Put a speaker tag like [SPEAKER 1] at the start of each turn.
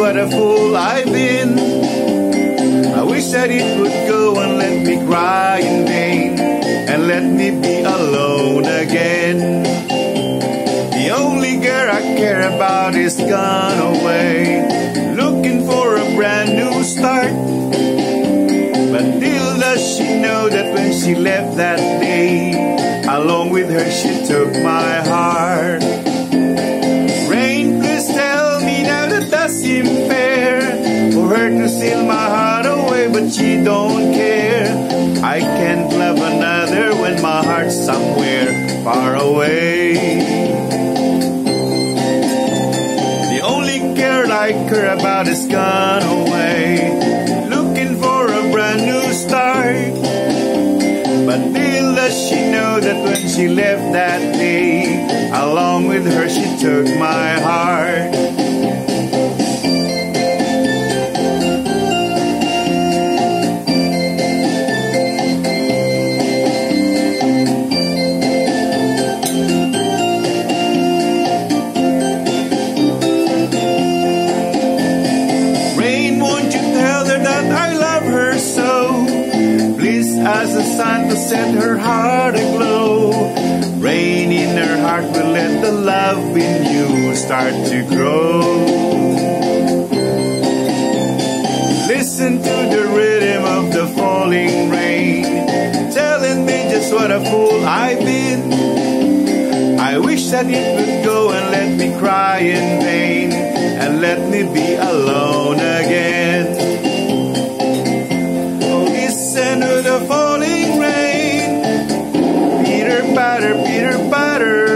[SPEAKER 1] what a fool I've been. I wish that it would go and let me cry in vain and let me be alone again. The only girl I care about is gone away, looking for a brand new start. But little does she know that when she left that day, along with her she took somewhere far away. The only girl I care about is gone away, looking for a brand new start. But little does she know that when she left that day, along with her she took my heart. sun to set her heart aglow. Rain in her heart will let the love in you start to grow. Listen to the rhythm of the falling rain, telling me just what a fool I've been. I wish that it would go and let me cry in vain, and let me be alone again. Oh, listen to the falling better.